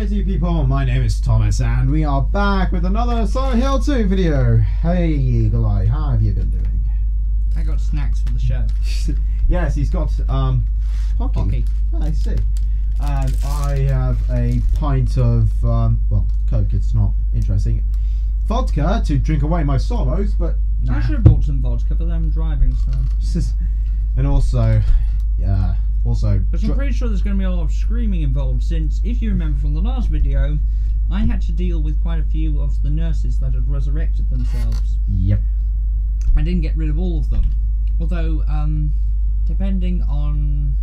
day people, my name is Thomas and we are back with another Silent Hill 2 video. Hey Eagle Eye, how have you been doing? I got snacks for the show. yes, he's got um, Pocky. Pocky. I see. And I have a pint of, um, well, Coke, it's not interesting. Vodka to drink away my sorrows, but I should have bought some vodka, but then I'm driving, so. and also, yeah, also. Because I'm pretty sure there's going to be a lot of screaming involved, since if you remember from the last video, I had to deal with quite a few of the nurses that had resurrected themselves. Yep. I didn't get rid of all of them. Although, um, depending on.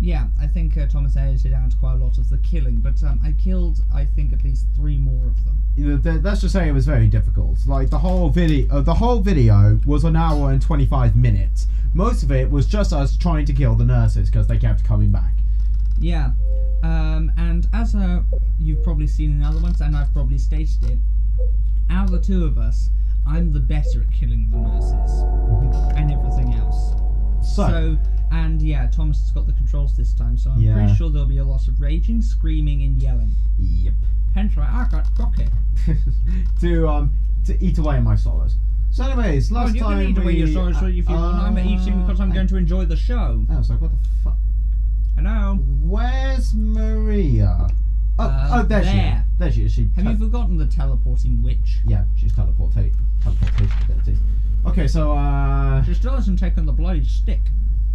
Yeah, I think uh, Thomas edited out quite a lot of the killing, but um, I killed, I think, at least three more of them. You know, th- let's just say it was very difficult. Like the whole video, uh, the whole video was an hour and twenty five minutes. Most of it was just us trying to kill the nurses because they kept coming back. Yeah, um, and as uh, you've probably seen in other ones, and I've probably stated it, out of the two of us, I'm the better at killing the nurses and everything else. So, and yeah, Thomas has got the controls this time, so I'm Yeah. pretty sure there'll be a lot of raging, screaming, and yelling. yep. Hence why I got Rocket. to um to eat away my sorrows. So, anyways, last you time can eat away your we- sorrows so if you want. I'm eating because I'm uh, going to enjoy the show. Oh, so what the fuck? Hello. Where's Maria? Oh, Uh, oh, there, she is. there. There she is. She. Have you forgotten the teleporting witch? Yeah, she's teleportate teleportation abilities. Okay, so uh. She still hasn't taken the bloody stick.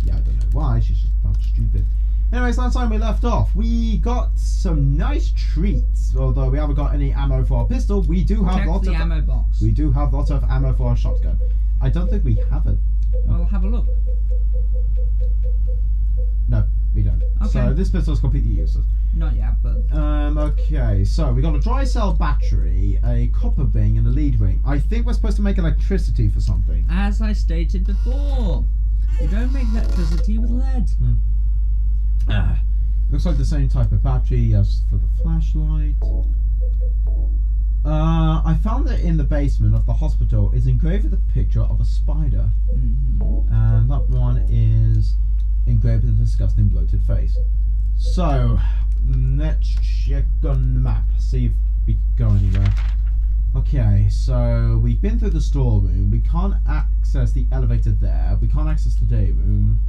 Yeah, I don't know why. She's just not stupid. Anyways, last time we left off, we got some nice treats. Although we haven't got any ammo for our pistol, we do have Check lots the of ammo box. we do have lots of ammo for our shotgun. I don't think we have it. Well, have a look. No, we don't. Okay. So this pistol is completely useless. Not yet, but Um, okay, so we got a dry cell battery, a copper ring, and a lead ring. I think we're supposed to make electricity for something. as I stated before, you don't make electricity with lead. Ah, looks like the same type of battery as for the flashlight. Uh, I found that in the basement of the hospital is engraved with a picture of a spider, hmm and that one is engraved with a disgusting bloated face. So, let's check on the map, see if we can go anywhere. Okay, so we've been through the storeroom. We can't access the elevator there. We can't access the day room.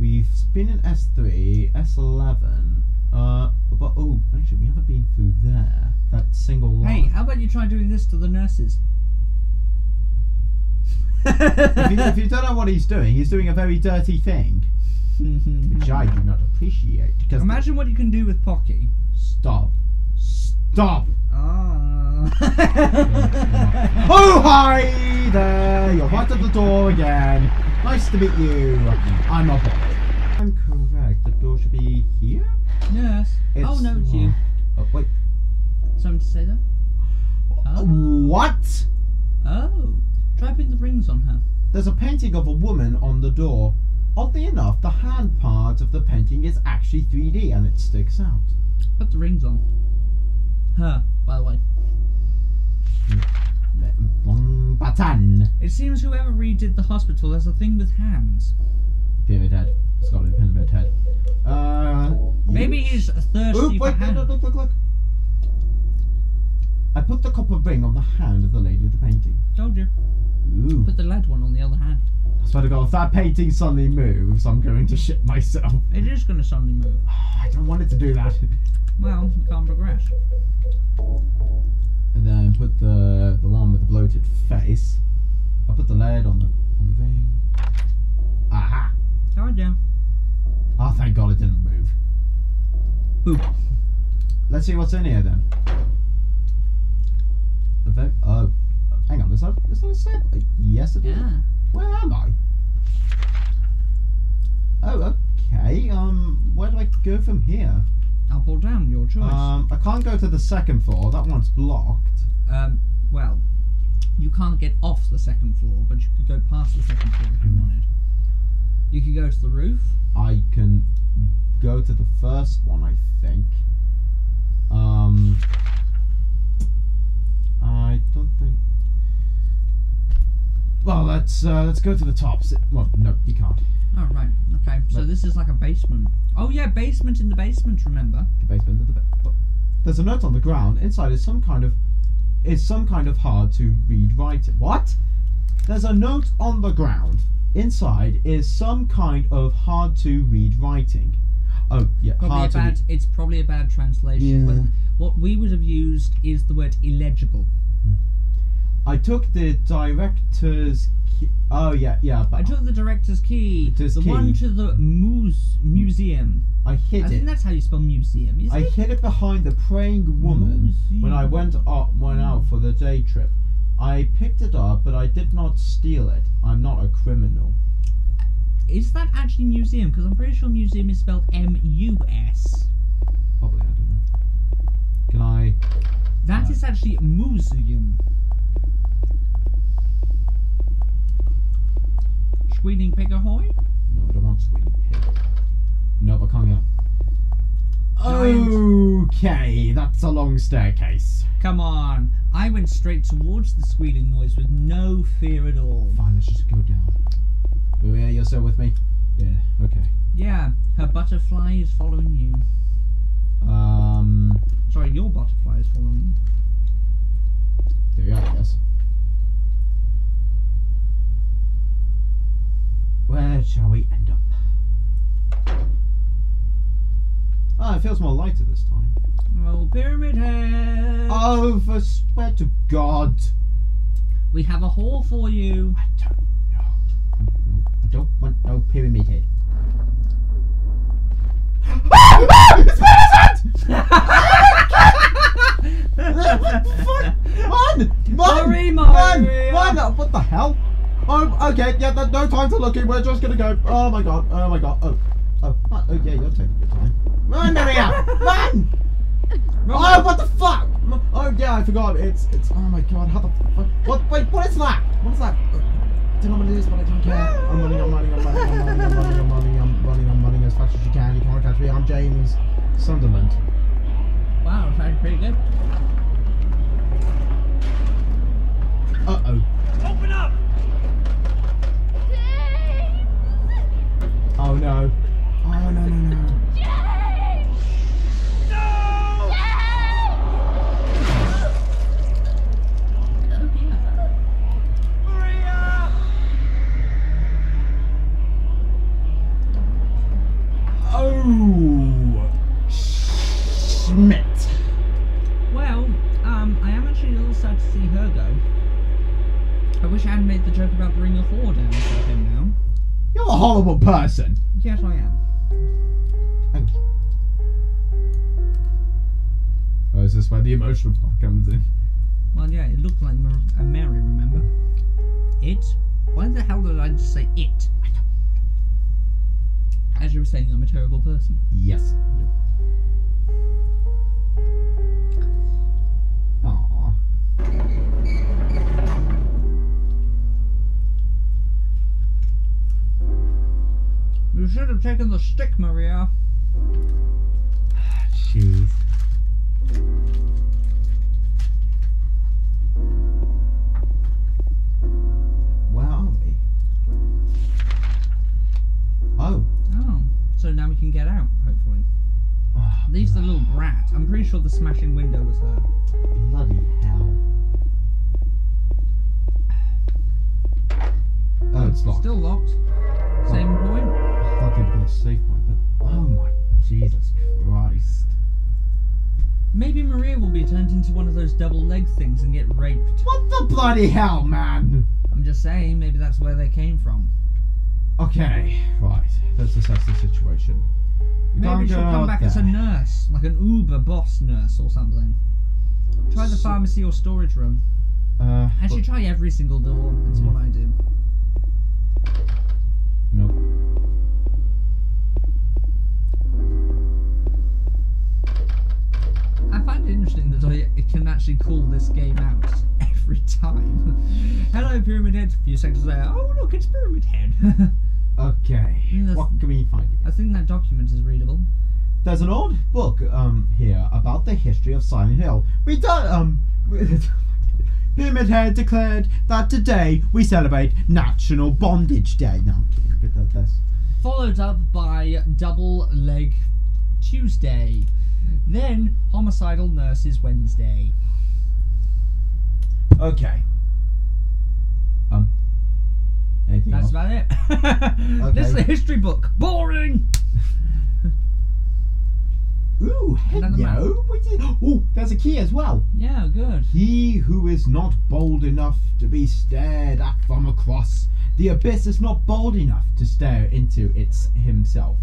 We've been in S3, S11. Uh, but oh, actually, we haven't been through there. That single line. Hey, how about you try doing this to the nurses? if, you, if you don't know what he's doing, he's doing a very dirty thing, which I do not appreciate. Because Imagine what you can do with Pocky. stop, stop. Ah. Oh hi there! You're right at the door again. Nice to meet you. I'm bot. I'm correct. The door should be here. Nurse. oh no, it's you. Oh wait. Something to say there? Oh. What? Oh. Try putting the rings on her. There's a painting of a woman on the door. Oddly enough, the hand part of the painting is actually 3D and it sticks out. Put the rings on. Her, by the way. Batan. It seems whoever redid the hospital has a thing with hands. Pyramid head. It's got a pyramid head. Uh. Maybe he's thirsty Oop, for wait, hands. look, look, look, look. I put the copper ring on the hand of the lady of the painting. Told you. Ooh. Put the lead one on the other hand. I swear to God, if that painting suddenly moves, I'm going to shit myself. It is going to suddenly move. I don't want it to do that. Well, we can't progress. And then put the the one with the bloated face. I put the lead on the on the ring. Aha! Told you. Oh, thank God it didn't move. Boop. Let's see what's in here then. A ve- oh, hang on. Is that is that a step? Yes, it is. Yeah. Where am I? Oh, okay. Um, where do I go from here? Up or down, your choice. Um, I can't go to the second floor. That one's blocked. Um, well, you can't get off the second floor, but you could go past the second floor if you wanted. You could go to the roof. I can go to the first one. I think. Um, I don't think. Well, let's uh, let's go to the top. Well, no, you can't. Oh right. Okay. So this is like a basement. Oh yeah, basement in the basement. Remember? The basement of the. Ba- but there's a note on the ground. Inside is some kind of. Is some kind of hard to read writing. What? There's a note on the ground. Inside is some kind of hard to read writing. Oh yeah, Probably a hard to read. It's probably a bad translation. Yeah. What we would have used is the word illegible. I took the director's. Key. Oh yeah, yeah, but I took the director's key, is the key. one to the muse museum. I hid I think it. that's how you spell museum. I it? hid it behind the praying woman when I went out, went out for the day trip. I picked it up, but I did not steal it. I'm not a criminal. Is that actually museum? Because I'm pretty sure museum is spelled M-U-S. Probably, I don't know. Can I? That Right. is actually museum. Squealing pig ahoy? No, I don't want squealing pig. No, I can't. Okay, that's a long staircase. Come on. I went straight towards the squealing noise with no fear at all. Fine, let's just go down. Maria, you're still with me? Yeah. Okay. Yeah, her butterfly is following you. Um. Sorry, your butterfly is following you. There you are, I guess. Where shall we end up? Ah, it feels more lighter this time. Oh, Pyramid Head! Oh, for swear to God! We have a haul for you. I don't know. I don't want no pyramid head. Run! Run! Hurry, Run! Maria! Run! Uh, What the hell? Oh, okay, yeah, no time to looking. We're just gonna go. Oh my god, oh my god, oh. Oh, what? oh yeah, you're taking your time. Run, Maria! Run! Oh, what the fuck? Oh yeah, I forgot. It's, it's, oh my god, how the fuck? What, wait, what is that? What is that? I don't know what it is, but I don't care. I'm running, I'm running, I'm running, I'm running, I'm running, I'm running, I'm running, I'm running as fast as you can. You can't catch me. I'm James Sunderland. Wow, that's pretty good. Uh-oh. Open up! Oh no. Oh no, no, no. No! Maria! Oh! Schmidt. Well, um, I am actually a little sad to see her go. I wish I hadn't made the joke about bringing a whore down to him now. You're a horrible person. Yes, I am. Thank you. Oh, is this where the emotional part comes in? Well, yeah, it looked like Mar- uh, Mary, remember? It? Why the hell did I just say it? As you were saying, I'm a terrible person. Yes. You should have taken the stick, Maria. Jeez. Where are we? Oh. Oh, so now we can get out, hopefully. Oh, Leaves the little brat. I'm pretty sure the smashing window was her. Bloody hell. Oh, it's locked. Still locked. Oh. Same point. Safe point, but oh my Jesus Christ. Maybe Maria will be turned into one of those double leg things and get raped. What the bloody hell, man? I'm just saying, maybe that's where they came from. Okay, right. Let's assess the situation. We Maybe she'll come back as a nurse, like an Uber boss nurse or something. Try the pharmacy or storage room. Uh, Actually, try every single door. That's what I do. Interesting that I it can actually call this game out every time. Hello, Pyramid Head. A few seconds later, oh look, it's Pyramid Head. Okay. What can we find here? I think that document is readable. There's an old book um here about the history of Silent Hill. We don't um. Pyramid Head declared that today we celebrate National Bondage Day. No, I'm kidding. But that, that's followed up by Double Leg Tuesday, then Homicidal Nurses Wednesday. Okay. Um. Anything That's else? about it. This is a history book. Boring. Ooh, hello. What is- Ooh, there's a key as well. Yeah, good. He who is not bold enough to be stared at from across the abyss is not bold enough to stare into its himself.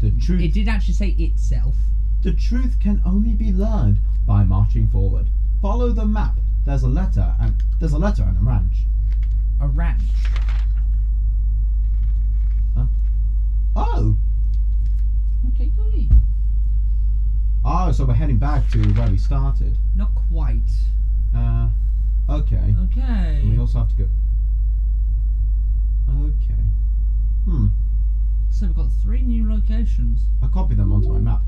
The truth, It did actually say itself. The truth can only be learned by marching forward. Follow the map. There's a letter and there's a letter and a ranch. A ranch. Huh? Oh, Okay, goody. oh, so we're heading back to where we started. Not quite. Uh, okay. Okay. And we also have to go. Okay. Hmm. So we've got three new locations. I copied them onto my map.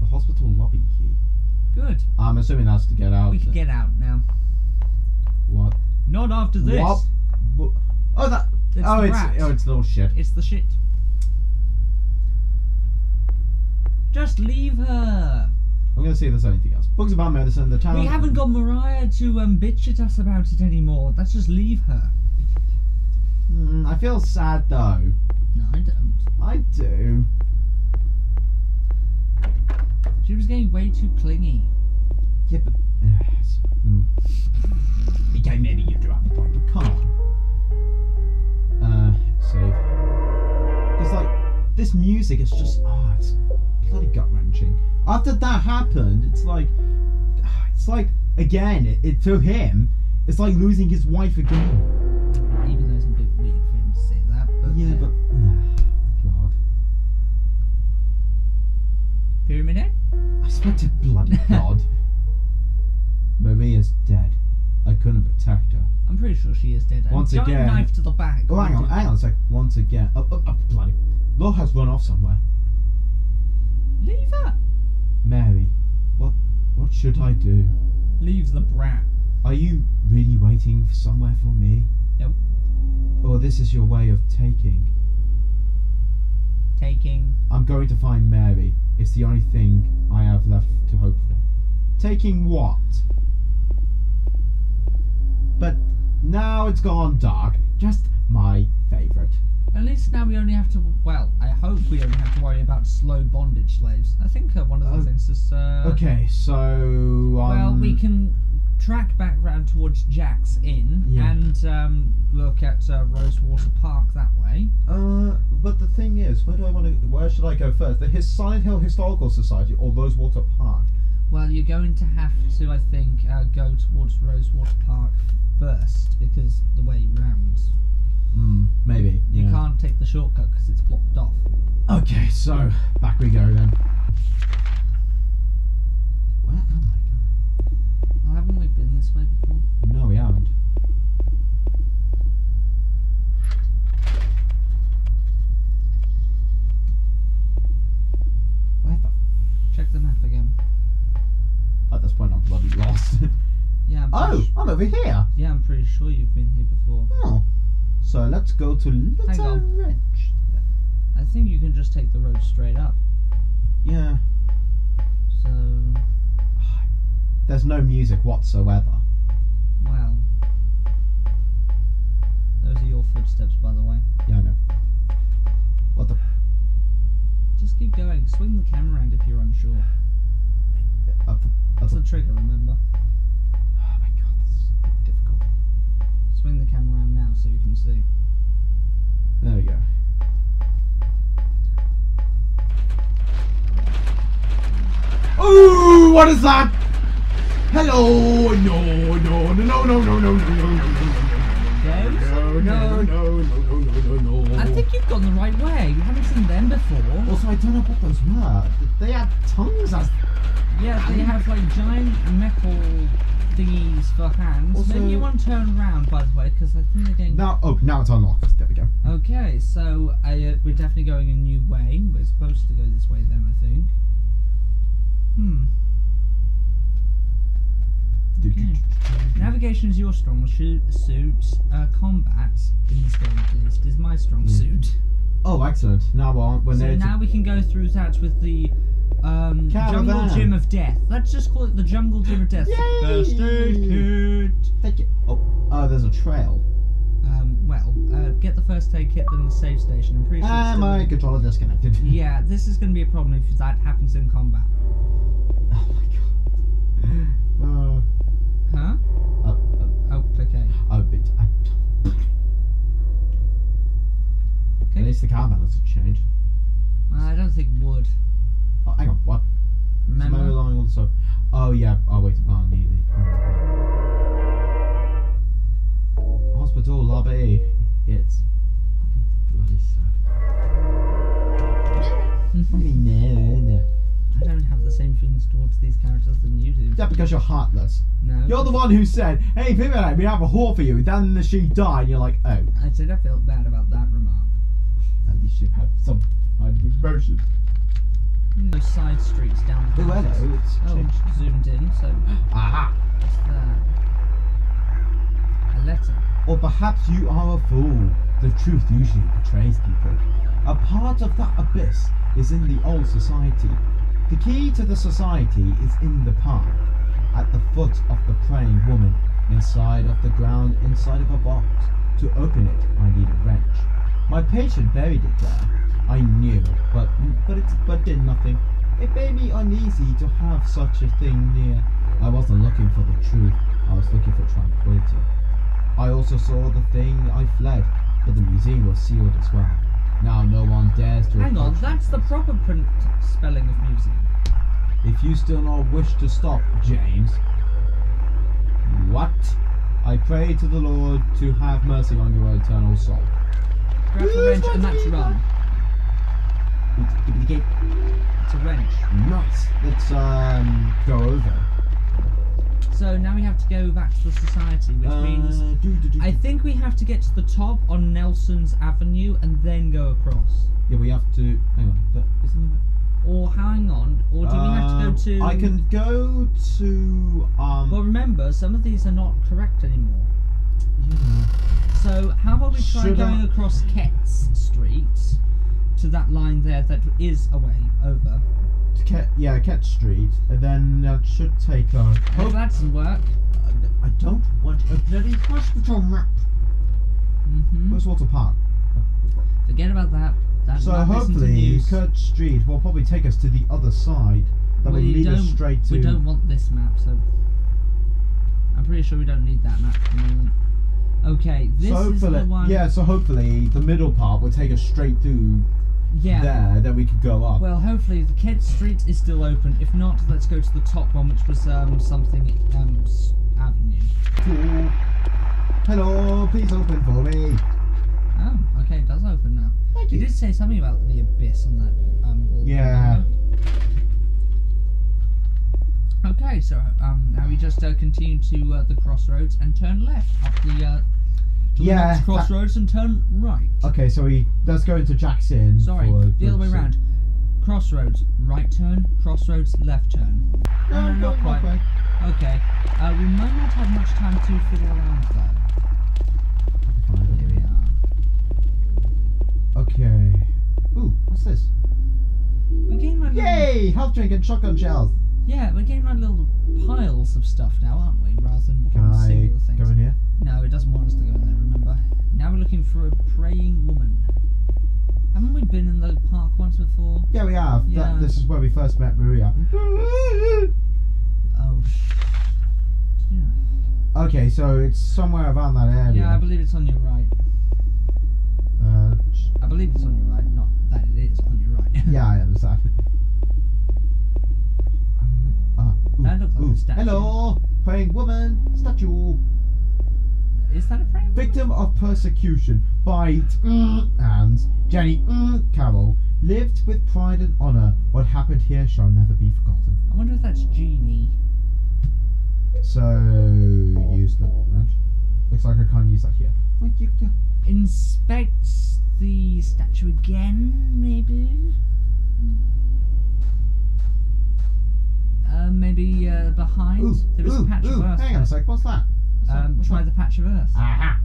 The hospital lobby key. Good. I'm assuming that's to get out. We can get out now. What? Not after this. What? Oh, that. It's oh, it's rat. oh, it's little shit. It's the shit. Just leave her. I'm gonna see if there's anything else. Books about medicine. The town. We haven't got Maria to um, bitch at us about it anymore. Let's just leave her. Mm, I feel sad though. No, I don't. I do. She was getting way too clingy. Yeah, but. Yes. Mm. Okay, maybe you do have a point, but come on. Uh, save. It's like this music is just ah, it's bloody gut wrenching. After that happened, it's like, it's like again, it, it to him, it's like losing his wife again. Even though it's a bit weird for him to say that. But Yeah, but ah, God, Pyramid Head? I swear to bloody God, Maria's dead. I couldn't protect her. I'm pretty sure she is dead. Once giant again- knife to the back. Oh, hang on, hang on a sec. Once again, oh, oh, oh bloody, Law has run off somewhere. Leave her. Mary, what what should I do? Leave the brat. Are you really waiting for somewhere for me? Nope. Or this is your way of taking? Taking. I'm going to find Mary. It's the only thing I have left to hope for. Taking what? But now it's gone dark. Just my favourite. At least now we only have to. Well, I hope we only have to worry about slow bondage slaves. I think uh, one of the Uh, things is. Uh, Okay, so um, Well, we can track back round towards Jack's Inn Yeah. and um, look at uh, Rosewater Park that way. Uh, but the thing is, where do I want to? Where should I go first? The His Silent Hill Historical Society or Rosewater Park? Well, you're going to have to, I think, uh, go towards Rosewater Park first because the way round. Hmm, maybe. You yeah. can't take the shortcut because it's blocked off. Okay, so back we go then. Where am I Oh, haven't we been this way before? No, we haven't. Where the? Check the map again. At this point, I'm bloody lost. Yeah, I'm oh, I'm over here. yeah, I'm pretty sure you've been here before. Oh, so let's go to Little on. Wrench. I think you can just take the road straight up. Yeah. So, There's no music whatsoever. well, those are your footsteps, by the way. Yeah, I know. What the? Just keep going. Swing the camera around if you're unsure. Up the, up That's the, the trigger, remember? oh my god, this is difficult. Swing the camera around now so you can see. There we go. Ooh, what is that? Hello, no, no, no, no, no, no, no, no, no, no, Those? no, no, no, no, no, no, no, no. I think you've gone the right way. We haven't seen them before. Also, I don't know what those were. They had tongues as. Yeah, they have like giant metal thingies for hands. Also- Maybe you want to turn around, by the way, because I think they're getting. Now, oh, now it's unlocked. There we go. Okay, so uh, we're definitely going a new way. We're supposed to go this way then, I think. Hmm. Okay. Navigation is your strong suit. Uh, combat, in this game at least, is my strong Yeah. suit. Oh, excellent. Now we're, so now we can go through that with the um, Jungle Gym of Death. Let's just call it the Jungle Gym of Death. Yay! First aid kit. Take it. Oh, oh, there's a trail. Um, well, uh, get the first aid kit, then the save station. I'm pretty sure. Ah, my controller disconnected. Yeah, this is going to be a problem if that happens in combat. Oh my god. Huh? Uh, uh, Oh, okay. a bit. I, at least the car caravan has changed. I don't think would. Oh, hang on. What? Somebody Remember? lying on the sofa. Oh yeah. Oh wait. Oh, nearly. Hospital lobby. It's bloody sad. No, the same feelings towards these characters than you do. Yeah, because you're heartless. No. You're the one who said, "Hey, we have a whore for you." Then she died. And you're like, "Oh, I said I felt bad about that remark. at least you have some kind of emotion." Hmm, those side streets down the Oh, hello. It's Oh, changed. zoomed in, so Aha. what's that? A letter. Or perhaps you are a fool. The truth usually betrays people. A part of that abyss is in the old society. The key to the society is in the park, at the foot of the praying woman, inside of the ground, inside of a box. To open it, I need a wrench. My patient buried it there. I knew, but but it but did nothing. It made me uneasy to have such a thing near. I wasn't looking for the truth. I was looking for tranquility. I also saw the thing. I fled, but the museum was sealed as well. Now no one dares to. Hang on, that's the proper print spelling of museum. If you still not wish to stop, James. What? I pray to the Lord to have mercy on your eternal soul. Grab the wrench and that's run. Nice. It's a wrench. Let's um go over. So now we have to go back to the society, which Uh, means do, do, do, I think we have to get to the top on Nelson's Avenue and then go across. yeah, we have to. Hang on. But isn't there? Or hang on, or do we have to Um, go to? I can go to um. Well, remember, some of these are not correct anymore. yeah. So how about we try Should going I- across Ketts Street to that line there that is away over? To Ket, yeah, Ket Street, and then that should take a. Oh, that doesn't work. I don't want a bloody hospital map. hmm Where's Water Park? Forget about that. That So hopefully. Ket Street will probably take us to the other side. That will we lead don't. us straight to. We don't want this map, so I'm pretty sure we don't need that map for the moment. Okay, this so is the one. yeah. So hopefully, the middle part will take us straight through yeah. there. Then we could go up. Well, hopefully the Kent Street is still open. If not, let's go to the top one, which was um something um Avenue. Cool. Hello, please open for me. Oh, okay, it does open now. Thank You you. did say something about the abyss on that um wall. Yeah. Okay, so um now we just uh, continue to uh, the crossroads and turn left up the uh to the Yeah, next that- crossroads and turn right. Okay, so we let's go into Jackson. Sorry, for the other way around. Crossroads, right turn. Crossroads, left turn. No, no, not quite. that. Okay, uh, we might not have much time to fiddle around though. Here we are. Okay. Ooh, what's this? We're getting like Yay! Health drink and shotgun shells. Yeah, we're getting like little piles of stuff now, aren't we? Rather than Can one I singular thing. go in here? No, it doesn't want us to go in there. Remember? Now we're looking for a praying woman. Haven't we been in the park once before? Yeah, we have. That- Yeah. this is where we first met Maria. Oh, sh- yeah. okay, so it's somewhere around that area. yeah, I believe it's on your right. uh, I believe it's on your right, not that it is on your right. yeah, I understand. Ah, ooh, That looks like a statue. Hello, praying woman statue. is that a praying woman? Victim of persecution by mm, hands, Jenny mm, Carroll lived with pride and honour. What happened here shall never be forgotten. I wonder if that's Jeannie. So use the wrench. Looks like I can't use that here. Thank you. Inspect the statue again, maybe? Uh, maybe uh, behind? Ooh, there is ooh, a patch ooh, of earth. hang on a sec. What's that? What's that? Um, What's try that? the patch of earth. Aha.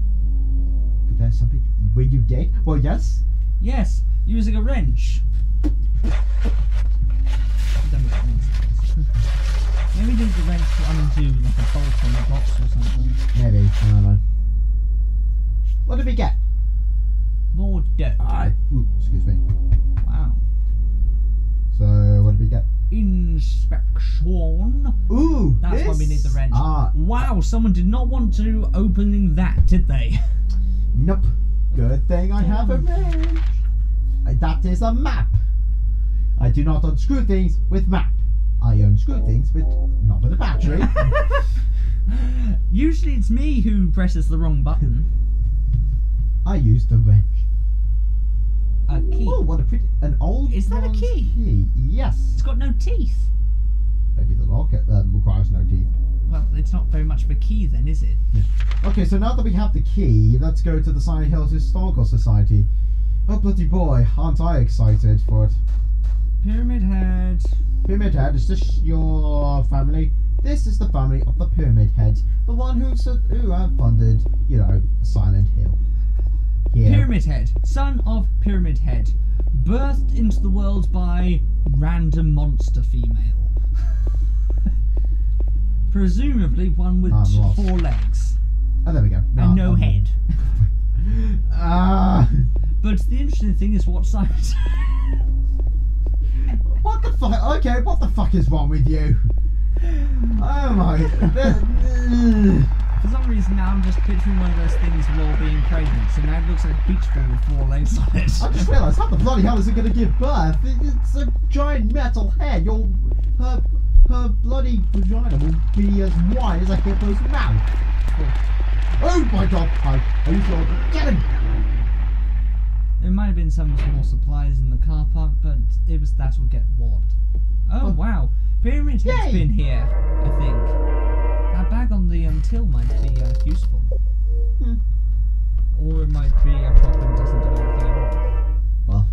Could there something? Were you dead? Well, yes. Yes, using a wrench. Maybe did the wrench to undo like a bolt on the box or something. Maybe. I don't know. What did we get? More dirt. I. Ooh, excuse me. Wow. So, what did we get? Inspection. Ooh, That's why we need the wrench. Ah, Wow, someone did not want to opening that, did they? nope. Good thing I have a wrench. Uh, That is a map. I do not unscrew things with map. I unscrew things with not with a battery. Usually it's me who presses the wrong button. I use the wrench. A key. Oh, what a pretty an old. Is that a key? key? Yes. It's got no teeth. Maybe the lock um, requires no teeth. Well, it's not very much of a key then, is it? Yeah. Okay, so now that we have the key, let's go to the Silent Hills Historical Society. Oh bloody boy, aren't I excited for it? Pyramid Head. Pyramid Head, is this your family? This is the family of the Pyramid Head, the one who who have funded, you know, Silent Hill. Yeah. Pyramid Head, son of Pyramid Head, birthed into the world by random monster female. Presumably one with I'm lost. four legs Oh, there we go. and no I'm- head. Ah, But the interesting thing is what side. what the fuck? Okay, what the fuck is wrong with you? Oh my. For some reason now I'm just picturing one of those things while being pregnant, so now it looks like a beach ball with four legs on it. I just realised how the bloody hell is it going to give birth? It's a giant metal head. Your her her bloody vagina will be as wide as a hippo's mouth. Oh, oh my god! Hi, are you sure? Get him! There might have been some more supplies in the car park, but it was that will get what. Oh Oh. wow, Pyramid Head's Yay. been here. I think that bag on the um, till might be uh, useful, Hmm. or it might be a prop and doesn't do anything at all. Well,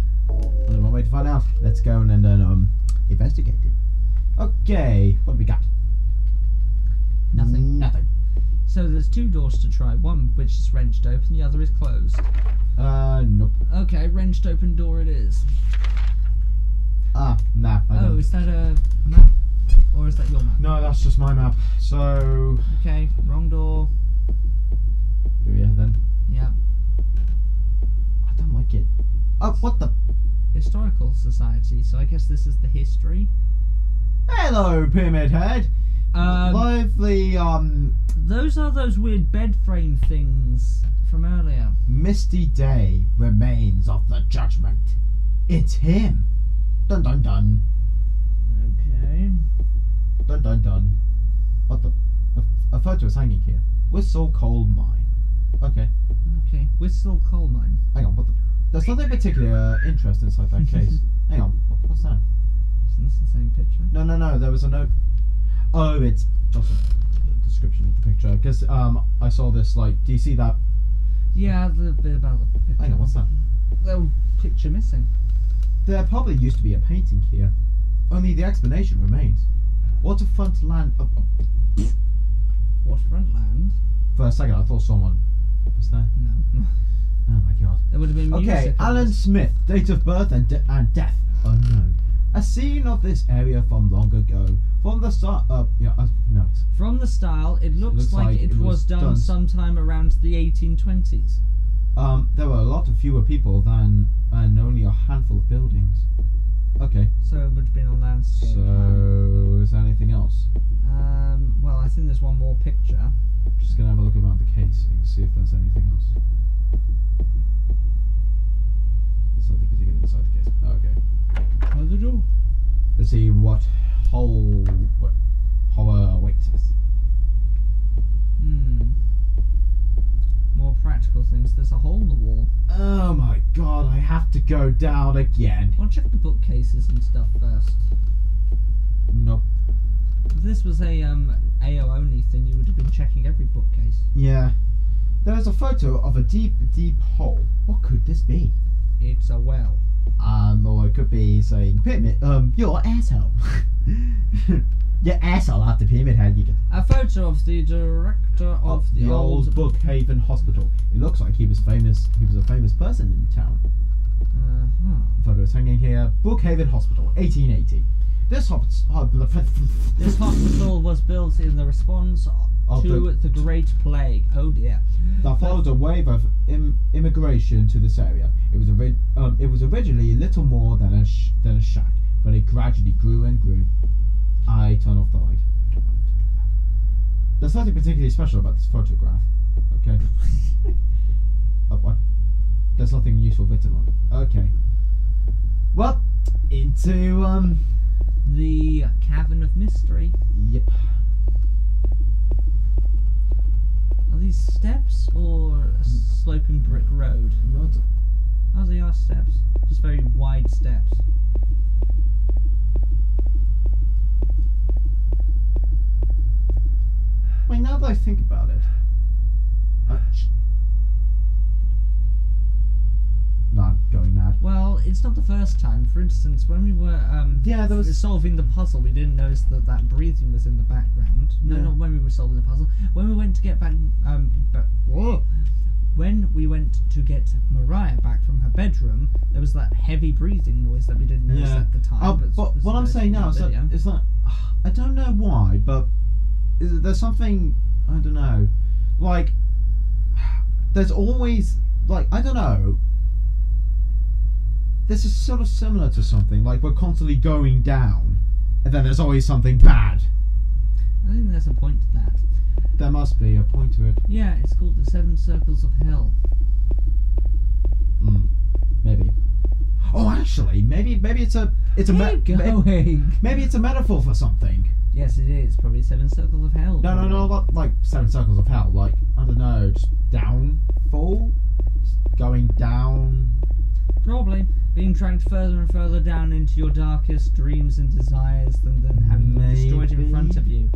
only one way to find out. Let's go and then um investigate it. Okay, what do we got? Nothing. Nothing. So there's two doors to try. One which is wrenched open, the other is closed. Uh, nope. Okay, wrenched open door it is. Ah, nah. I Oh, don't. is that a map, or is that your map? No, that's just my map. So, Okay, wrong door. yeah, then Yeah, I don't like it. Oh, what the? historical society. So I guess this is the history. Hello, Pyramid Head. Um, Lively, um, Those are those weird bed frame things from earlier. misty day remains of the judgment. It's him. Dun dun dun. Okay. Dun dun dun. What the? A, a photo is hanging here. Whistle coal mine. Okay. Okay. Whistle coal mine. Hang on. What the? There's nothing particular uh, interest inside that case. Hang on. What, what's that? Isn't this the same picture? No, no, no. There was a note. Oh, it's just a description of the picture. Because um, I saw this. Like, do you see that? Yeah, the bit about the picture. Hang on. What's that? The picture missing. There probably used to be a painting here. Only the explanation remains. Waterfront land. Oh, oh, Waterfront land? for a second, I thought someone was there. No. Oh my god. would have been music. Okay, Alan. Smith, date of birth and, de- and death unknown. A scene of this area from long ago. From the start. Uh, yeah, uh, no. From the style, it looks, looks like, like it, it was, was done, done- sometime around the 1820s. Um, there were a lot of fewer people than and only a handful of buildings. Okay, So it would have been on landscape. so plan. is there anything else? Um, well, I think there's one more picture. Just gonna have a look around the casing, see if there's anything else. There's something particular inside the case. Okay. Another door. Let's see what whole what horror awaits us. Hmm. More practical things. There's a hole in the wall. Oh my god, I have to go down again. Well, check the bookcases and stuff first. Nope. If this was a um AO only thing, you would have been checking every bookcase. Yeah. There's a photo of a deep, deep hole. What could this be? It's a well. Um, or it could be saying, Pyramid, um, you're asshole. you're asshole after Pyramid Head, you get A photo of the director of the, old. Brookhaven Hospital. It looks like he was famous. He was a famous person in town. photo is hanging here. Brookhaven Hospital, 1880. This hospital. This hospital was built in the response Of to the- the, Great Plague. Oh dear. that followed a wave of Im- immigration to this area. It was ori- um, it was originally little more than a sh- than a shack, but it gradually grew and grew. I turn off the light. I don't want to do that. There's nothing particularly special about this photograph. Okay. Uh, what? There's nothing useful written on it. Okay. Well, into um. The Cavern of Mystery. Yep. Are these steps or a sloping brick road? Not Oh, they are steps. Just very wide steps. Wait, now that I think about it. Uh, sh- I'm going mad. Well, it's not the first time. For instance, when we were um, Yeah, there was- solving the puzzle, we didn't notice that that breathing was in the background. No, Yeah. not when we were solving the puzzle. When we went to get back, um, ba- whoa. when we went to get Maria back from her bedroom, there was that heavy breathing noise that we didn't notice Yeah. at the time. Oh, but but what I'm saying now the is that, video. that I don't know why, but is, there's something I don't know. Like there's always like I don't know. This is sort of similar to something like we're constantly going down, and then there's always something bad. I think there's a point to that. There must be a point to it. Yeah, it's called the Seven Circles of Hell. Mm, maybe. Oh, actually, maybe maybe it's a it's a me- maybe it's a metaphor for something. Yes, it is. Probably Seven Circles of Hell. No, no, no, not like seven circles of hell. Like I don't know, just downfall, Just going down. Probably being dragged further and further down into your darkest dreams and desires than, than having them destroyed in front of you.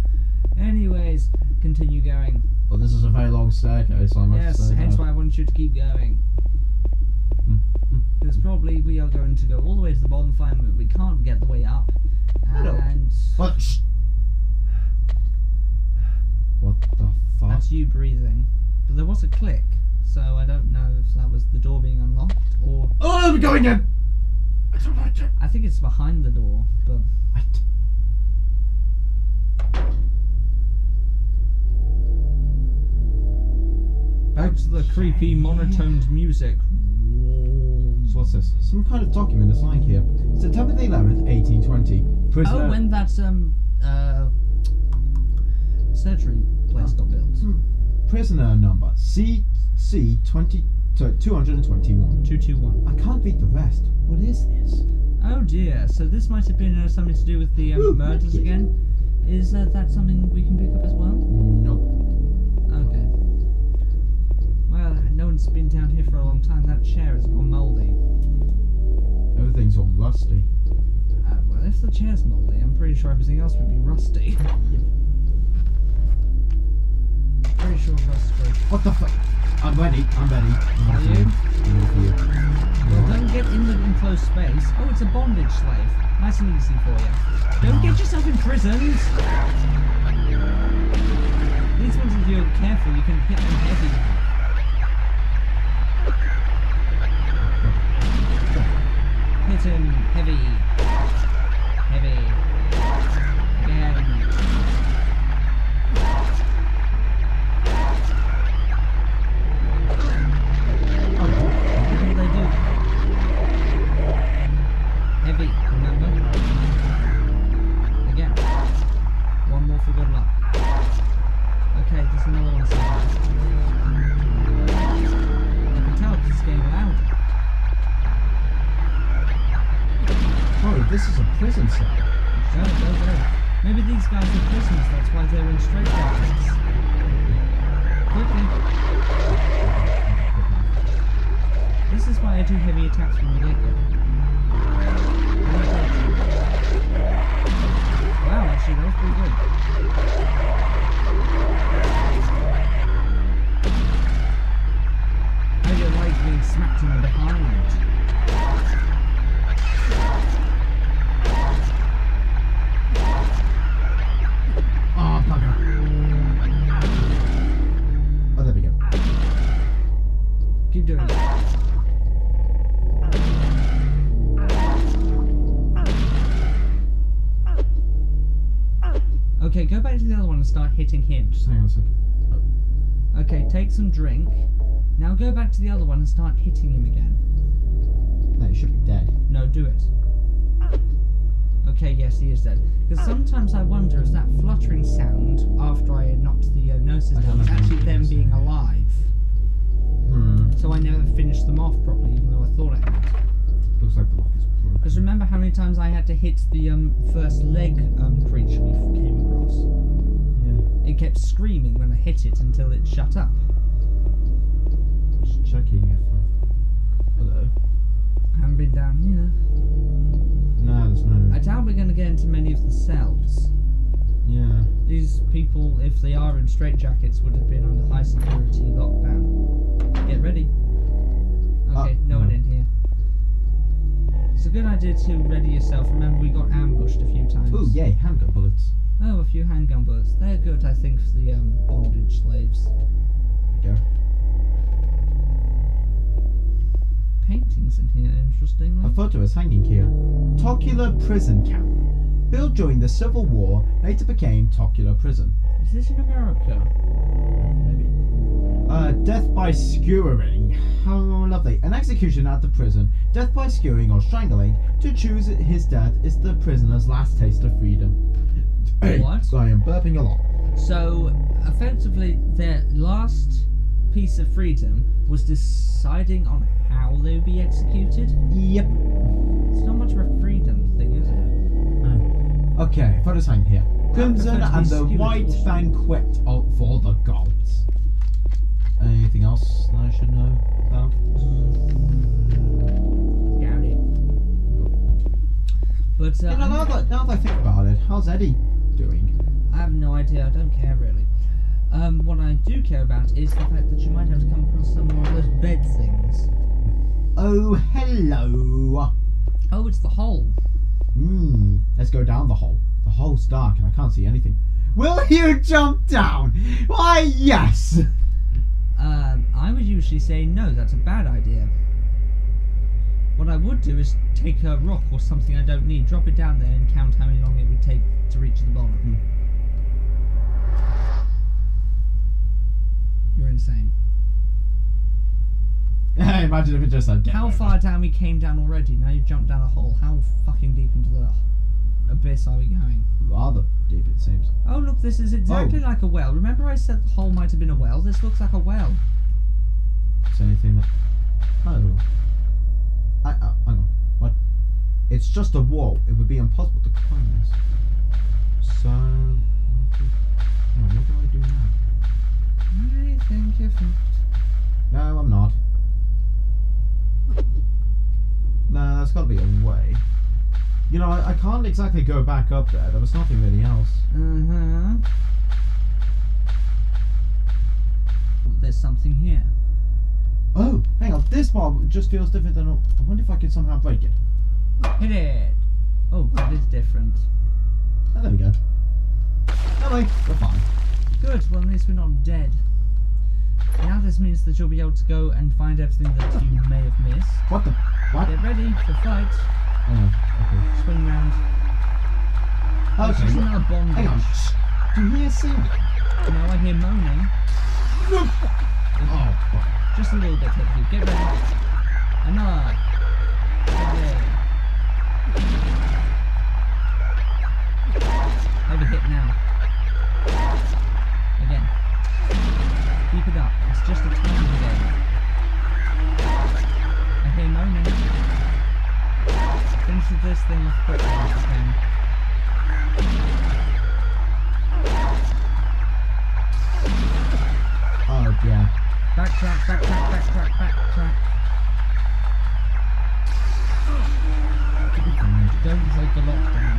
Anyways, continue going. Well, this is a very long staircase. I must yes, say hence that. why I want you to keep going. Mm, mm. Because probably we are going to go all the way to the bonfire, but we can't get the way up. And What? What the fuck? that's you breathing. But there was a click, so I don't know if that was the door being unlocked or Oh, we're going in. I don't like it. I think it's behind the door, but I back to the creepy monotoned music. So what's this? Some kind of document is lying here. September the 11th, 1820. Prisoner. Oh, when that um uh surgery place got built. Hmm. Prisoner number CC 20 to 221. Two two one. I can't read the rest. What is this? Oh dear. So this might have been uh, something to do with the Ooh, um, murders again. Is uh, that something we can pick up as well? Nope. Okay. Well, no one's been down here for a long time. That chair is all mouldy. Everything's all rusty. Uh, well, if the chair's mouldy, I'm pretty sure everything else would be rusty. What the fuck? I'm ready. I'm ready. Are you? I'm ready you. Well, don't get in the enclosed space. Oh, it's a bondage slave. Nice and easy for you. Don't get yourself imprisoned. These ones, if you're careful, you can hit them heavy. Hit him heavy. Heavy. This is a prison cell. Go, go, go. Maybe these guys are prisoners, that's why they're in straitjackets. Quickly. This is why I do heavy attacks from the get-go. Wow, actually, that was pretty good. How do you like being smacked in the behind? Okay, go back to the other one and start hitting him. Just hang on a second. Okay, take some drink. Now go back to the other one and start hitting him again. No, he should be dead. No, do it. Okay, yes, he is dead. Because sometimes I wonder is that fluttering sound after I knocked the uh, nurses down is actually them being alive. Hmm. So I never finished them off properly, even though I thought I had. Looks like the lock is broken. Because remember how many times I had to hit the um, first leg um, creature we came across? Yeah. It kept screaming when I hit it until it shut up. Just checking if I. Hello. I haven't been down here. No, there's no. I doubt we're going to get into many of the cells. Yeah. These people, if they are in straitjackets, would have been under high security lockdown. Get ready. Okay, Ah, no one in here. It's a good idea to ready yourself. Remember, we got ambushed a few times. Ooh, yay, handgun bullets. Oh, a few handgun bullets. They're good, I think, for the um, bondage slaves. There we go. Paintings in here, interestingly. A photo is hanging here. Toluca Prison Camp. Built during the Civil War, later became Toluca Prison. Is this in America? Maybe. Uh, death by skewering. How lovely. An execution at the prison. Death by skewering or strangling. To choose his death is the prisoner's last taste of freedom. What? I am burping a lot. So, effectively, their last piece of freedom was deciding on how they would be executed. Yep. It's not much of a freedom it? Okay, photos hanging here. Crimson prefer and the White also. Banquet of, for the gods. Anything else that I should know about? Doubt it. But uh, You know, now that, now that I think about it, how's Eddie doing? I have no idea. I don't care really. Um, what I do care about is the fact that you might have to come across some more of those bed things. Oh, hello. Oh, it's the hole. Hmm, let's go down the hole. The hole's dark and I can't see anything. Will you jump down? Why, yes! Um, I would usually say no. That's a bad idea. What I would do is take a rock or something I don't need, drop it down there, and count how long it would take to reach the bottom. You're insane. Imagine if it just said. How far down we came down already? Now you've jumped down a hole. How fucking deep into the abyss are we going? Rather deep, it seems. Oh, look, this is exactly like a well. Remember I said the hole might have been a well? This looks like a well. Is there anything that. Oh. I, uh, hang on. What? It's just a wall. It would be impossible to climb this. So. What do, oh, what do I do now? I think you're fucked. No, I'm not. No, there's got to be a way. You know, I, I can't exactly go back up there. There was nothing really else. Uh-huh. There's something here. Oh, hang on. This bar just feels different than. I wonder if I could somehow break it. Hit it! Oh, that is different. Oh, there we go. Anyway, we're fine. Good, well at least we're not dead. Now this means that you'll be able to go and find everything that you may have missed. What the? What? Get ready for fight. Oh, Swing round. Oh, okay. it's just Okay. another. Hang on. Do you hear singing? Now I hear moaning. Oh, fuck. Just a little bit, hopefully. Get ready. Another. Okay. Over hit now. Again. Keep it up. Just a timing game. I hear moaning. Finish this thing off quickly if you can. Oh, yeah. Backtrack, backtrack, backtrack, backtrack. Don't break the lockdown.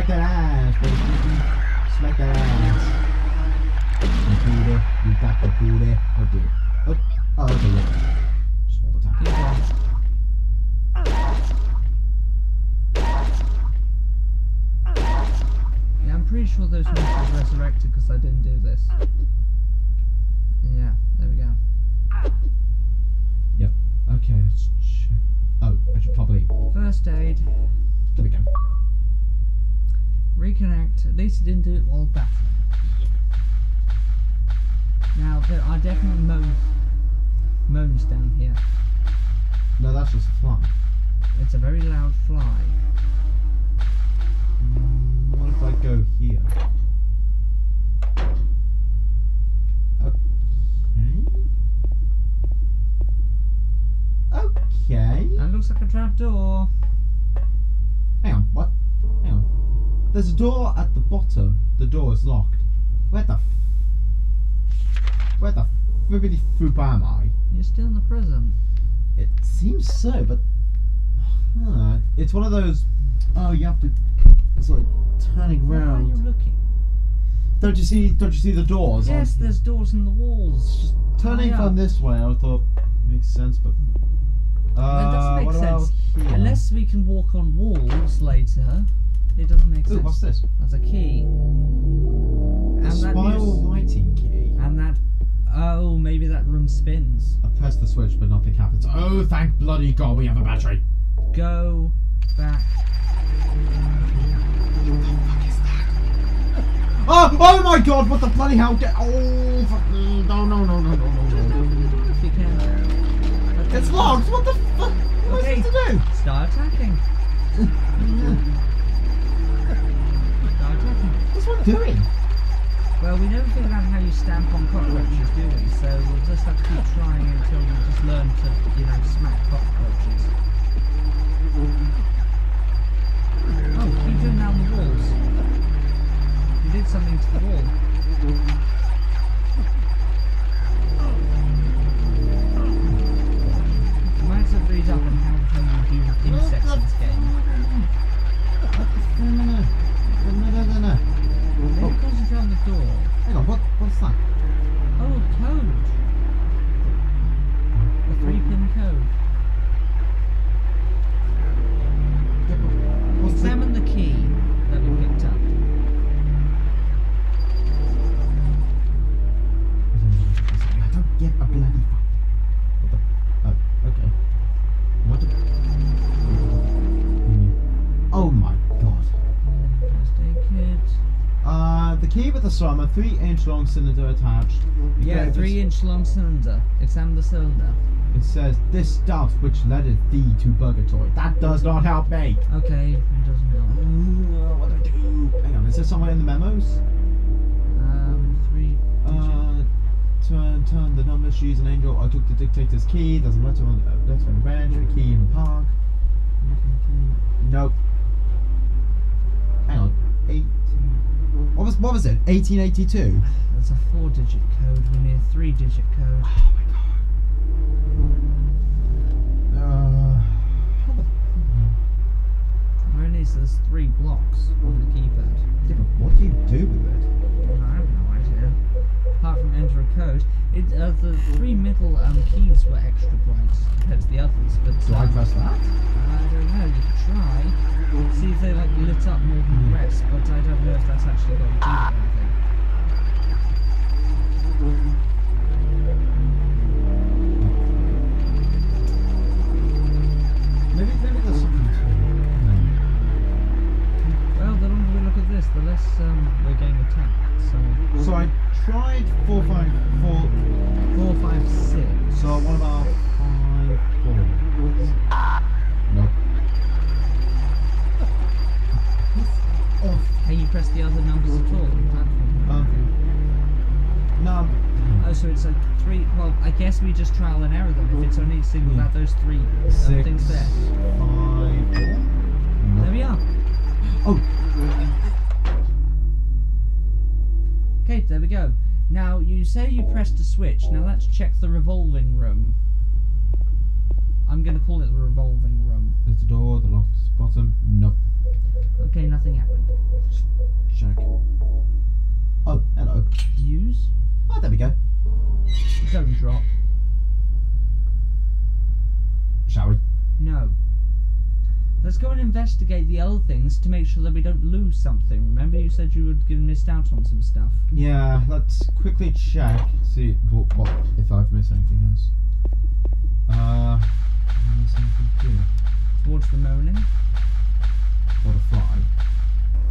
Smack that ass, baby. Smack that ass. You booty. You got the booty. Oh, okay. Oh, oh okay, yeah. Small attack. Keep going. Yeah, I'm pretty sure those monsters resurrected because I didn't do this. Yeah, there we go. Yep. Okay, let's ch- Oh, I should probably. First aid, There we go. Reconnect. At least it didn't do it while battling. Now, there are definitely moan, moans down here. No, that's just a fly. It's a very loud fly. Mm, what if I go here? Okay. Okay. That looks like a trap There's a door at the bottom. The door is locked. Where the f- Where the fibbity foop am I? You're still in the prison. It seems so, but it's one of those. Oh, you have to. It's like turning Where are you round. looking? Don't you see? Don't you see the doors? Yes, there's doors in the walls. Just turning from this way. I thought makes sense, but. Uh, That doesn't make what about sense. Unless we can walk on walls later, it doesn't make Ooh, sense. what's this? That's a key. A And spiral writing key. And that. Oh, maybe that room spins. I press the switch, but nothing happens. Oh, thank bloody God, we have a battery. Go back. Oh, oh my God! What the bloody hell? Get oh, fuck! No, no, no, no, no, no, no. If you can. It's locked. What the fuck? What Okay. is it to do? Start attacking. Start attacking. What's one doing? Well, we never figured out how you stamp on cockroaches, do we? So we'll just have to keep trying until we just learn to, you know, smack cockroaches. Oh, keep doing that on the walls. You did something to the wall. Might have to read up on how deal with insects in this game. The key with the sum, a three-inch long cylinder attached. Yeah, gave three-inch long cylinder. Examine the cylinder. It says this stuff which leadeth thee to purgatory. That does not help me. Okay, it doesn't help. Uh, what do I do? Hang on, is there somewhere in the memos? Um, three. Uh, turn, turn the number. She's an angel. I took the dictator's key. There's a letter on the uh, letter on the bench. A key in the park. Nope. Hang on. 18. What was what was it? 1882. That's a four-digit code. We need a three-digit code. Oh my god. Uh, the- Only there's three blocks on the keypad. yeah, but what do you do with it? I have no idea. Apart from enter a code, it uh, the three middle um, keys were extra bright compared to the others. But Do I um, press that? don't know, you could try. See if they like lit up more than the rest, but I don't know if that's actually going to do anything. Maybe, maybe there's something to it. Well, the longer we look at this, the less um, we're getting attacked. So, so I tried 4, 5, 4, 4, 5, 6. So one of our 5, 4. The other numbers at all? on the platform? No. Oh, so it's like three. Well, I guess we just trial and error them. If it's only singled Yeah. out those three um, Six, things there. five, four. There we are. Oh, Okay, there we go. Now you say you pressed a switch. Now let's check the revolving room. I'm gonna call it the revolving room. there's the door, the locked bottom. Nope. Okay, nothing happened. Check. Oh, hello. Use. Oh, there we go. Don't drop. Shall we? No. Let's go and investigate the other things to make sure that we don't lose something. Remember, you said you would get missed out on some stuff. Yeah, let's quickly check. See what, what if I've missed anything else. Uh, miss anything here? Moaning. What a fly.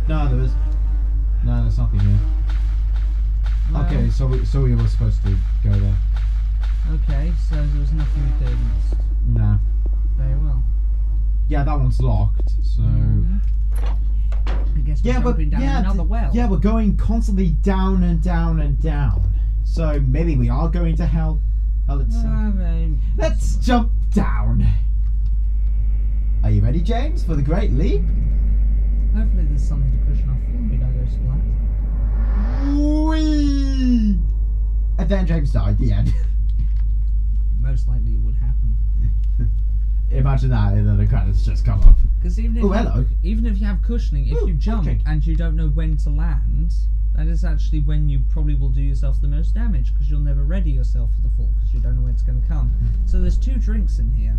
No, there is. No, there's nothing here. Well, Okay, so we so we were supposed to go there. Okay, so there was nothing have. Nah. Very well. Yeah, that one's locked. So. Mhm. I guess we're Yeah, but down yeah, another well. yeah, we're going constantly down and down and down. So maybe we are going to hell. Hell itself. Ah, very- Let's jump down. Are you ready, James, for the great leap? Hopefully there's something to cushion our fall. We don't go splat. Whee! And then James died. The end. Most likely it would happen. Imagine that, and then the credits just come up. Because even if Oh, you, hello. even if you have cushioning, if Ooh, you jump okay. and you don't know when to land, that is actually when you probably will do yourself the most damage because you'll never ready yourself for the fall because you don't know when it's going to come. So there's two drinks in here.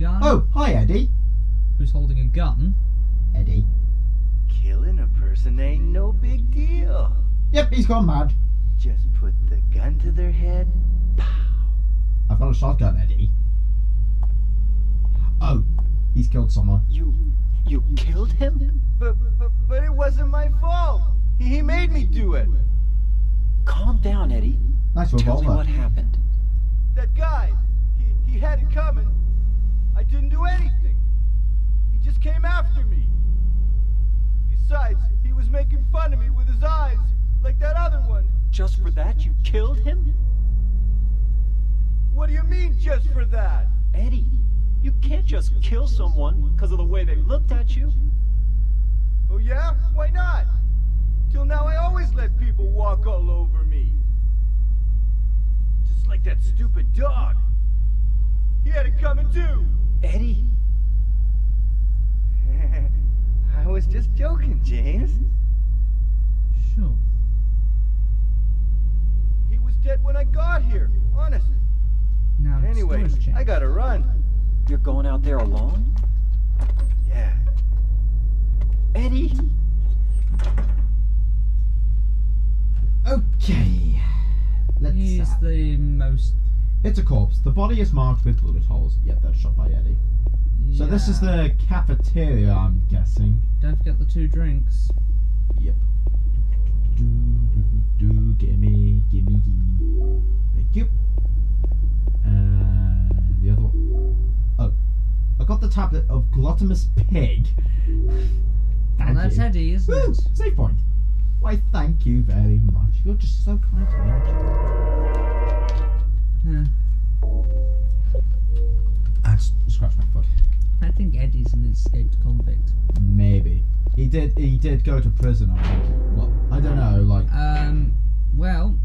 Gun. Oh, hi, Eddie. Who's holding a gun? Eddie. Killing a person ain't no big deal. Yep, he's gone mad. Just put the gun to their head. Pow. I've got a shotgun, Eddie. Oh, he's killed someone. You, you killed him? But, but, but it wasn't my fault. He, he made me do it. Calm down, Eddie. Nice revolver. Tell me revolver. what happened. That guy, he, he had it coming. I didn't do anything. He just came after me. Besides, he was making fun of me with his eyes, like that other one. Just for that, you killed him? What do you mean, just for that? Eddie, you can't just kill someone because of the way they looked at you. Oh yeah? Why not? Till now I always let people walk all over me. Just like that stupid dog. He had it coming too. Eddie, I was just joking, James. Sure. He was dead when I got here. Honest. Now Anyway. I gotta run. you're going out there alone? Yeah. Eddie? Okay. Let's. He's uh, the most. It's a corpse. The body is marked with bullet holes. Yep, that's shot by Eddie. So this is the cafeteria, I'm guessing. Don't forget the two drinks. Yep. Do, do, do, do. gimme, gimme, gimme. Thank you. And the other one. Oh, I got the tablet of gluttonous pig. Thank Well, that's you. Eddie, isn't Woo! it? Save point. Why, thank you very much. You're just so kind to me, aren't you? Yeah. That's scratch my foot. I think Eddie's an escaped convict. Maybe he did. He did go to prison. I think. Well, I don't know. Like, Um, well,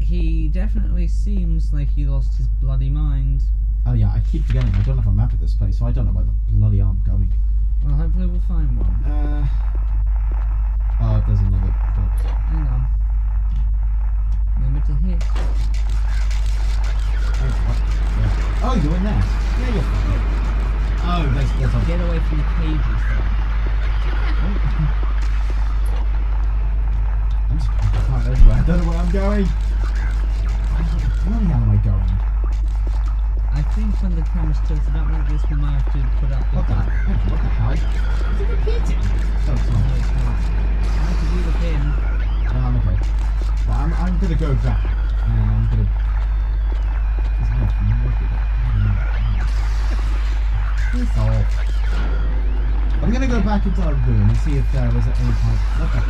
he definitely seems like he lost his bloody mind. oh yeah, I keep forgetting. I don't have a map of this place, so I don't know where the bloody I'm going. Well, hopefully we'll find one. Uh. Oh, there's another. Hang on. Remember to hit. Oh, oh. Oh, you're in there. Yeah, you're fine. Oh, there's, there's a. Get away from the cages. I'm just everywhere. I don't know where I'm going. Where the hell am I going? I think when the camera's tilted up like this, we might have to put up the What the? What the hell? Is it repeating? It's oh, No, it's not. I have to do the pin. No, I'm um, okay. But I'm, I'm gonna go back and I'm gonna. Is that? I'm working it. Piss off. I'm gonna go back into our room and see if there was any. What the?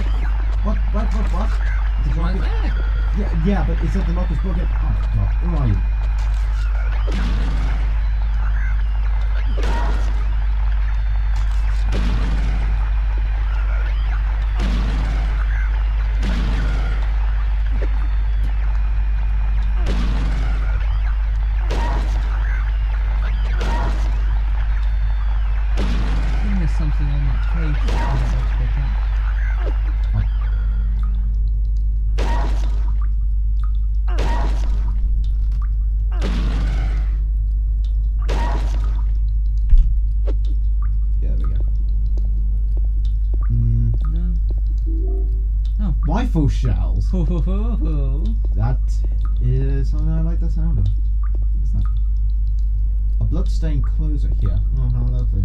What? What? What? What? Is it Right locked? there. Yeah, yeah, but is that the locker's broken? Oh god, who are you? Shells. Ho, ho, ho, ho. That is something I like the sound of. What's that? A bloodstained closer here. Oh, how lovely.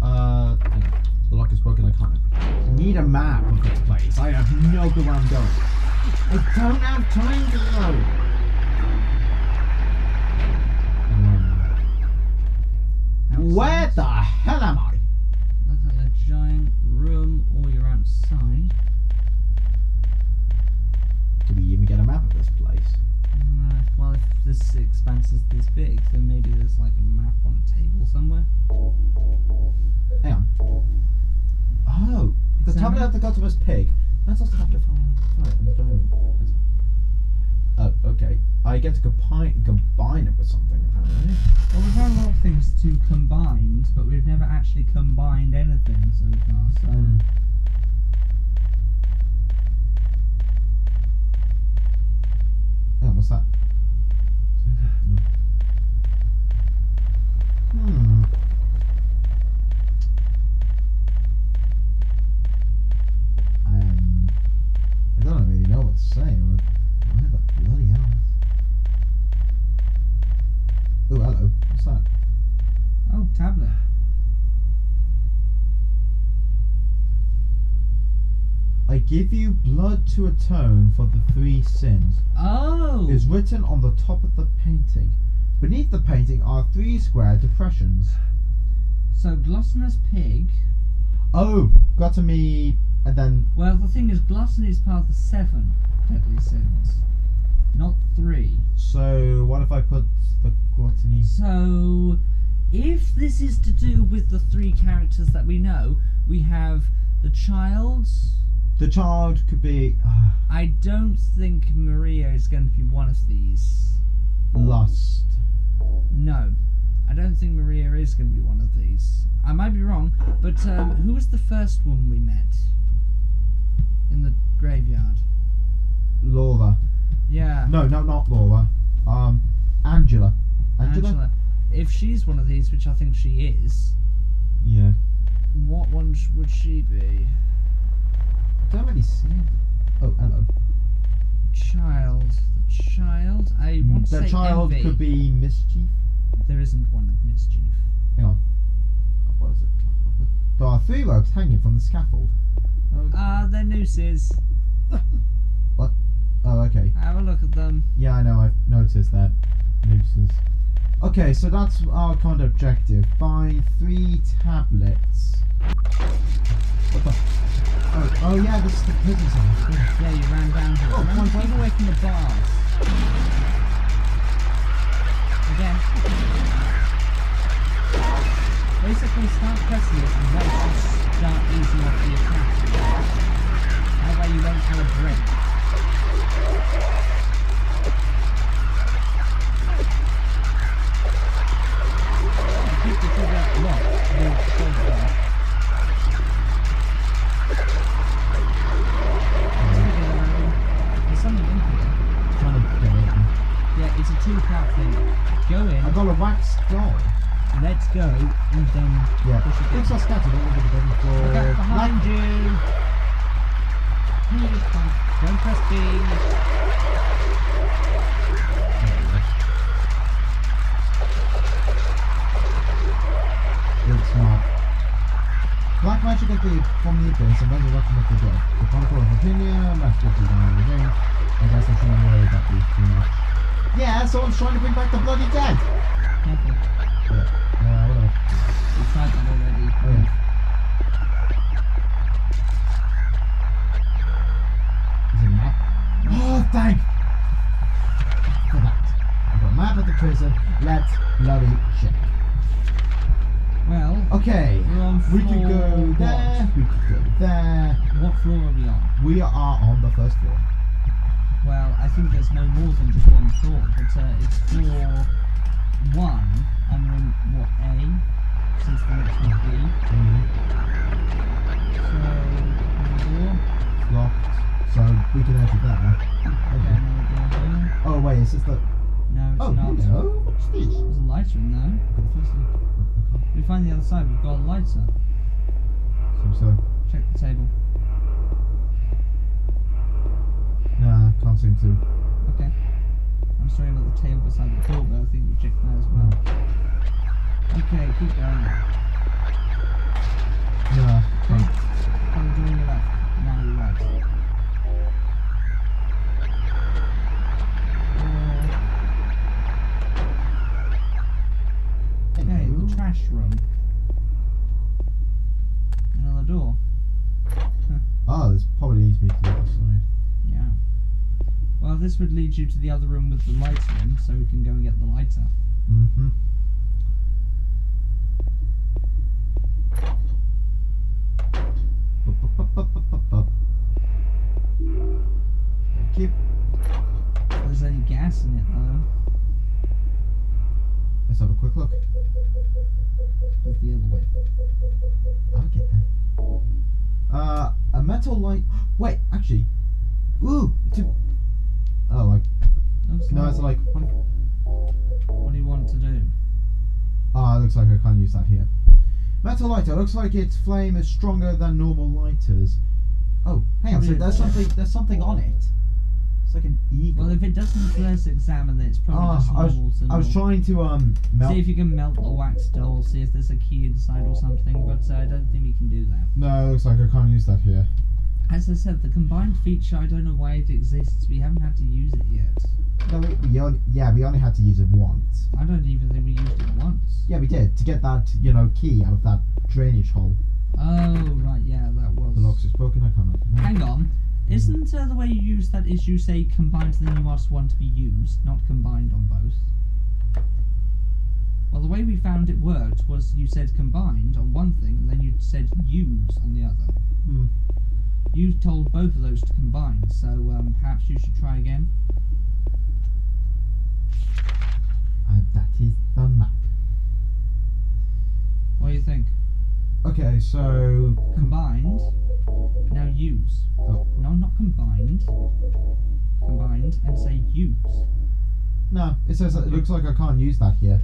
Uh, hang on. the lock is broken. I can't. Need a map of this place. I have no clue where I'm going. I don't have time to load. Um, where the hell am I? Looks like a giant room, or you're outside. Do we even get a map of this place? Uh, well, if this expanse is this big, then maybe there's like a map on a table somewhere. Hang on. Oh, the tablet of the gluttonous pig. That's a tablet from right, and don't. Oh, okay. I get to combine combine it with something apparently. Well, we've had a lot of things to combine, but we've never actually combined anything so far. So Hmm. Yeah, what's that? Hmm. Um, I don't really know what to say. But where the bloody hell? is- Oh, hello. What's that? oh, tablet. I give you blood to atone for the three sins. Oh, is written on the top of the painting. Beneath the painting are three square depressions. so gluttonous pig. Oh, gluttony, and then Well, the thing is, gluttony is part of the seven deadly sins, not three. so what if I put the gluttony? So, if this is to do with the three characters that we know, we have the child. The child could be uh, I don't think Maria is going to be one of these. lust. No, I don't think Maria is going to be one of these. I might be wrong, but um, who was the first one we met in the graveyard? Laura. Yeah, No, no, not Laura. Um, Angela. Angela. Angela. If she's one of these, which I think she is, Yeah. what one sh- would she be? Don't really see. it. Oh, hello. Child. The child. I want to the say child envy. could be mischief. There isn't one of mischief. Hang on. Oh, what is it? There are three ropes hanging from the scaffold. Oh, Ah, they're nooses. What? Oh, okay. Have a look at them. Yeah, I know. I've noticed that. Nooses. Okay, so that's our kind of objective. Find three tablets. What the? Oh, oh yeah, this is the prison cell. Yeah. Yeah, you ran down here. Oh, Remember, one keep away from the bars. Again. Basically, start pressing it and let it start easing off the attack. That way you won't have a break. Keep the trigger locked, the shoulder it's a two-part thing. Go in, I've got a wax doll. let's go, and then Yeah. push it Things in. are scattered all over the bottom floor. Look out behind you! Don't- Don't press B. Black magic of the from the abyss and resurrection of the dead. The Chronicle of Virginia, Master of the Ring. I guess I shouldn't worry about these too much. Yeah, someone's trying to bring back the bloody dead! Careful. Yeah, yeah whatever. We tried that already. Oh, yeah. Is it a map? Oh, thank for that. I've got a map of the prison. Let's bloody check. Well, Okay, We're on we could go what? there, we could go there. what floor are we on? We are on the first floor. Well, I think there's no more than just one floor, but uh, it's floor one, and we're in, what, A? Since the next one's B. Mm, So, door. locked. So we can enter there. Okay, no door here. Oh wait, is this the? No, it's Oh not. hello. What's this? There's a lighter in there. First we find the other side, we've got a lighter. Seems so. Check the table. Can't seem to. Okay. I'm sorry about the tail beside the door, but I think we've checked that as well. Okay, keep going. Yeah. Okay. Come to your left. Now your right. Uh, okay, the trash room. Another door. Oh, this probably leads me to the other side. Yeah. Well, this would lead you to the other room with the lighter in, so we can go and get the lighter. Mm-hmm. Thank you. If there's any gas in it, though. Let's have a quick look. It's the other way. I'll get there. Uh, a metal light. Wait, actually. Ooh. Oh, I... Looks no, it's like. What... What do you want to do? Ah, it looks like I can't use that here. Metal lighter. Looks like its flame is stronger than normal lighters. Oh, hang on. So there's something. There's something on it. It's like an eagle. Well, if it doesn't, let's examine it. It's probably Ah, just a I was, normal. I was trying to um melt. See if you can melt the wax doll, see if there's a key inside or something, but uh, I don't think we can do that. No, it looks like I can't use that here. As I said, the combined feature, I don't know why it exists. We haven't had to use it yet. No, we, only, yeah, we only had to use it once. I don't even think we used it once. Yeah, we did to get that you know key out of that drainage hole. Oh, right, yeah, that was. The locks is broken. I can't. No. Hang on. Isn't uh, the way you use that is you say combined then you ask one to be used, not combined on both? Well, the way we found it worked was you said combined on one thing and then you said use on the other. Hmm. You told both of those to combine, so um, perhaps you should try again. And that is the map. What do you think? Okay, so Combined. Now use. Oh. No, not combined. Combined and say use. no, it says that it looks like I can't use that here.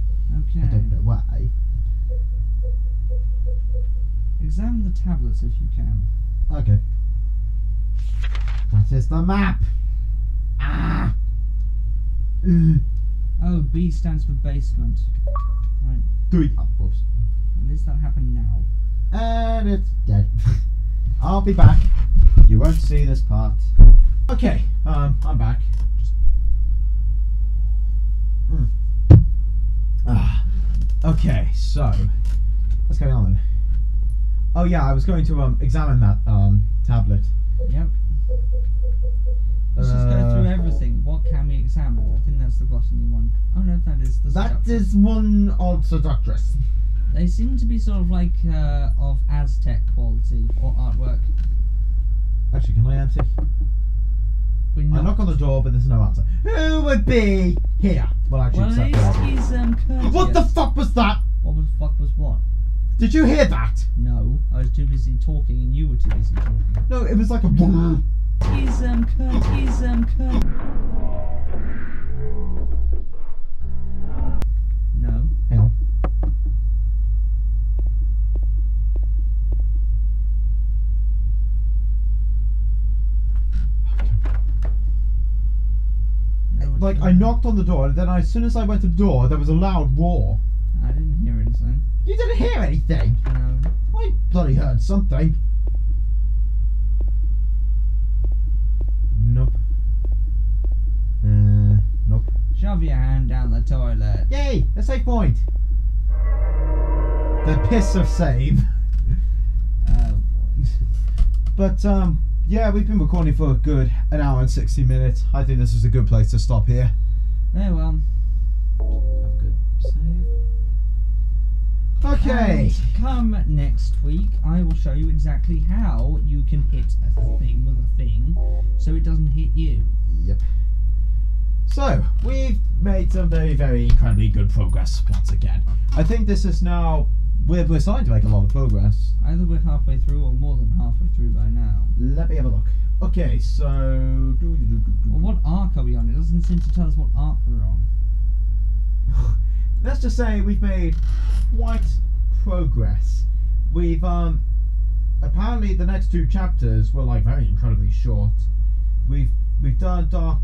Okay. I Okay. don't know why. Examine the tablets if you can. Okay. That is the map. Ah. Mm. Oh, B stands for basement. Right. Three. Oh, whoops. And does that happen now? And it's dead. I'll be back. You won't see this part. Okay, um, I'm back. Just... Mm. Ah, okay, so what's going on then? Oh yeah, I was going to um examine that um tablet. Yep. Let's just go Uh, through everything. What can we examine? I think that's the gluttony one. Oh no, that is the That seductress. is one odd seductress. They seem to be sort of like uh, of Aztec quality or artwork. Actually, can I answer? I knock on the door, but there's no answer. Who would be here? Well, actually, well, at least he's um, courteous. What the fuck was that? What the fuck was what? Did you hear that? No, I was too busy talking and you were too busy talking. No, it was like a. He's um, courteous. He's um, courteous. No. Hang on. no Like I knocked on the door, and then I, as soon as I went to the door, there was a loud roar. I didn't hear anything. You didn't hear anything. No. I bloody heard something. Nope. Uh, nope. Shove your hand down the toilet. Yay! A save point. The piss of save. Oh boy. But um, yeah, we've been recording for a good an hour and sixty minutes. I think this is a good place to stop here. Very well. Have a good save. Okay. And come next week, I will show you exactly how you can hit a thing with a thing so it doesn't hit you. Yep. So we've made some very, very incredibly good progress once again. I think this is now we're, we're starting to make a lot of progress. Either we're halfway through or more than halfway through by now. Let me have a look. Okay, so. Well, what arc are we on? It doesn't seem to tell us what arc we're on. let's just say we've made quite progress. We've um apparently the next two chapters were like very incredibly short. We've we've done Dark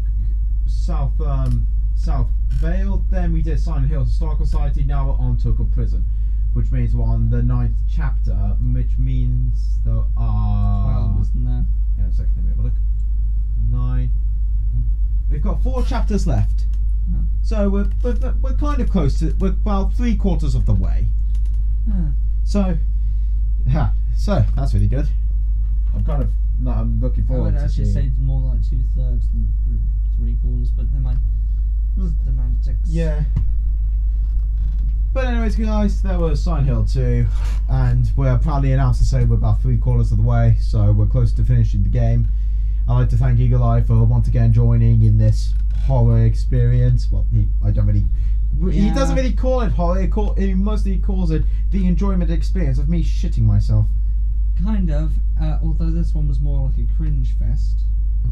South um, South Vale. Then we did Silent Hill Historical Society. Now we're on Toluca Prison, which means we're on the ninth chapter, which means there are. Twelve, isn't there? Hang on a second, let me have a look. Nine. We've got four chapters left. So we're, we're, we're kind of close to, we're about three quarters of the way. Ah. So, yeah, so that's really good. I'm kind of, no, I'm looking forward. I forward would to actually seeing. say more like two thirds than three, three quarters, but never mind. Semantics. Yeah. But anyways, guys, there was Silent Hill 2, and we're proudly announced to say we're about three quarters of the way, so we're close to finishing the game. I'd like to thank Eagle Eye for once again joining in this horror experience. Well, he, I don't really. He doesn't really call it horror. He, call, he mostly calls it the enjoyment experience of me shitting myself, Kind of. Uh, although this one was more like a cringe fest.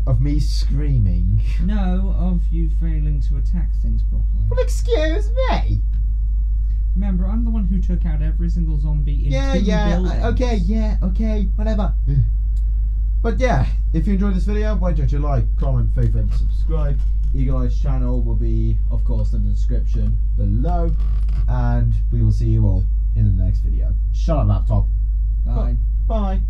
of me screaming. No, of you failing to attack things properly. Well, excuse me. Remember, I'm the one who took out every single zombie in yeah, two yeah, buildings. uh, okay, yeah, okay, whatever. but yeah, if you enjoyed this video, why don't you like, comment, favorite, and subscribe. Eagle Eyes channel will be, of course, in the description below. And we will see you all in the next video. Shut up, laptop. Bye. Bye.